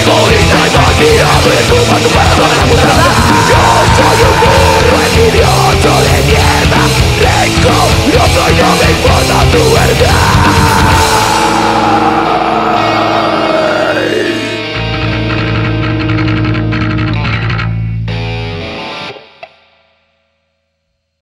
Egoísta e bloqueado, desculpa, tu para toda a